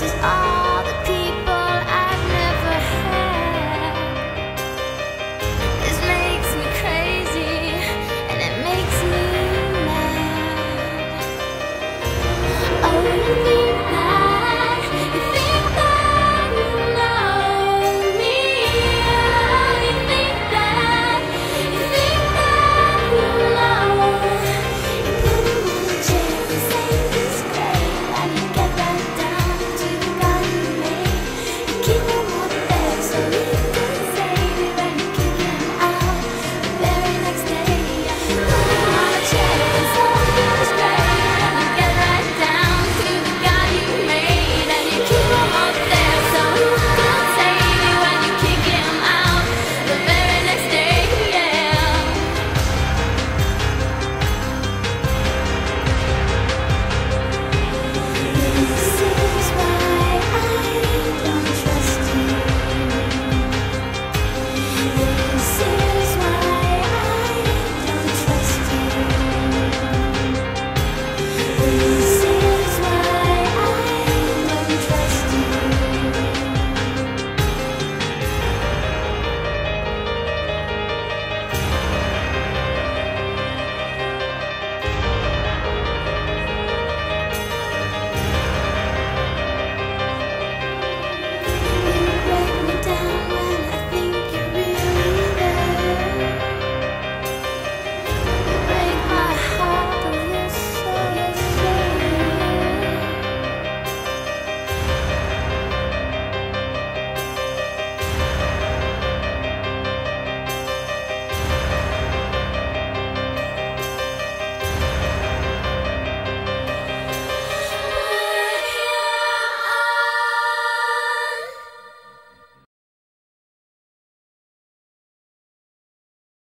this is all